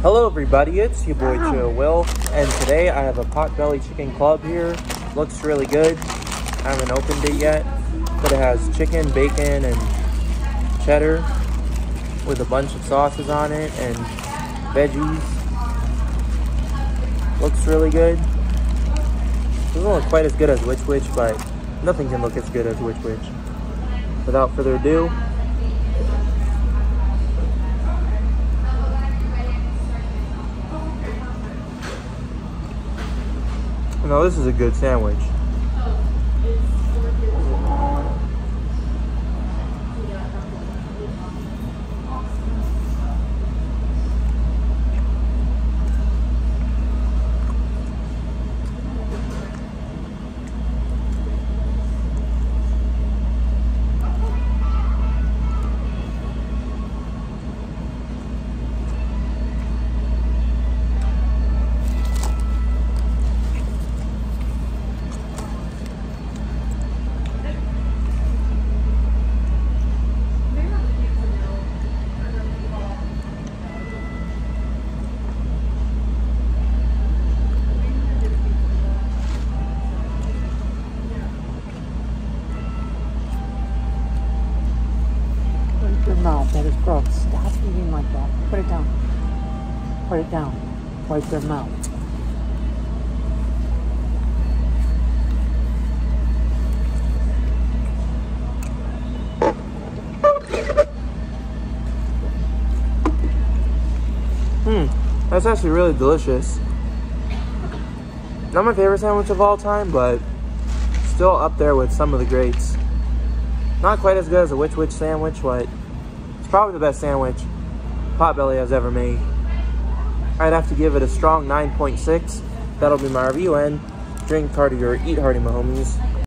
Hello everybody, it's your boy Chill Will, and today I have a Potbelly Chicken Club here. Looks really good. I haven't opened it yet, but it has chicken, bacon, and cheddar with a bunch of sauces on it and veggies. Looks really good. Doesn't look quite as good as Which Wich, but nothing can look as good as Which Wich. Without further ado, No, this is a good sandwich. Wipe your mouth. That is gross. Stop eating like that. Put it down. Put it down. Wipe your mouth. Hmm, that's actually really delicious. Not my favorite sandwich of all time, but still up there with some of the greats. Not quite as good as a Which Wich sandwich, but it's probably the best sandwich Potbelly has ever made. I'd have to give it a strong 9.6. That'll be my review and drink hardy or eat hardy, my homies.